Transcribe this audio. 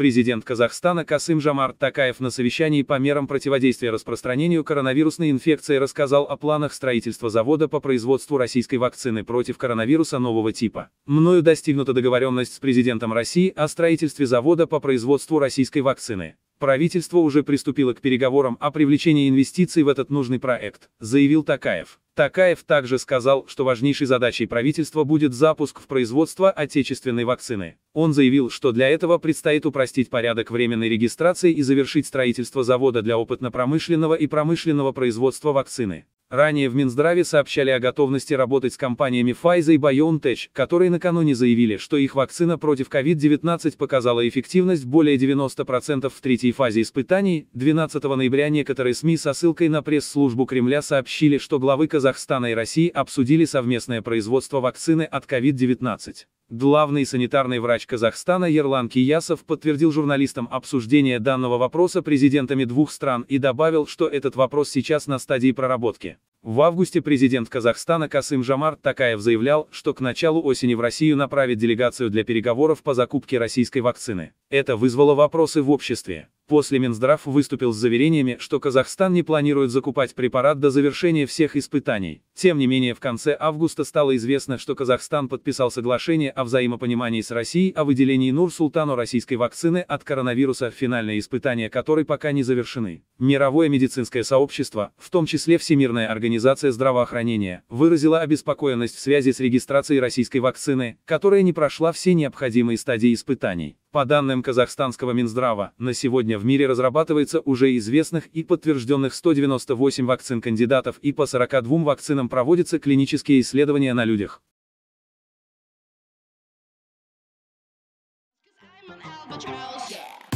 Президент Казахстана Касым Жамар Такаев на совещании по мерам противодействия распространению коронавирусной инфекции рассказал о планах строительства завода по производству российской вакцины против коронавируса нового типа. Мною достигнута договоренность с президентом России о строительстве завода по производству российской вакцины. Правительство уже приступило к переговорам о привлечении инвестиций в этот нужный проект, заявил Такаев. Такаев также сказал, что важнейшей задачей правительства будет запуск в производство отечественной вакцины. Он заявил, что для этого предстоит упростить порядок временной регистрации и завершить строительство завода для опытно-промышленного и промышленного производства вакцины. Ранее в Минздраве сообщали о готовности работать с компаниями Pfizer и BioNTech, которые накануне заявили, что их вакцина против COVID-19 показала эффективность более 90% в третьей фазе испытаний. 12 ноября некоторые СМИ со ссылкой на пресс-службу Кремля сообщили, что главы Казахстана и России обсудили совместное производство вакцины от COVID-19. Главный санитарный врач Казахстана Ерлан Киясов подтвердил журналистам обсуждение данного вопроса президентами двух стран и добавил, что этот вопрос сейчас на стадии проработки. В августе президент Казахстана Касым Жамар Такаев заявлял, что к началу осени в Россию направит делегацию для переговоров по закупке российской вакцины. Это вызвало вопросы в обществе. После Минздрав выступил с заверениями, что Казахстан не планирует закупать препарат до завершения всех испытаний. Тем не менее, в конце августа стало известно, что Казахстан подписал соглашение о взаимопонимании с Россией о выделении Нур-Султану российской вакцины от коронавируса, финальные испытания которой пока не завершены. Мировое медицинское сообщество, в том числе Всемирная организация здравоохранения, выразила обеспокоенность в связи с регистрацией российской вакцины, которая не прошла все необходимые стадии испытаний. По данным казахстанского Минздрава, на сегодня в мире разрабатывается уже известных и подтвержденных 198 вакцин кандидатов и по 42 вакцинам проводятся клинические исследования на людях. Albatross. Yeah.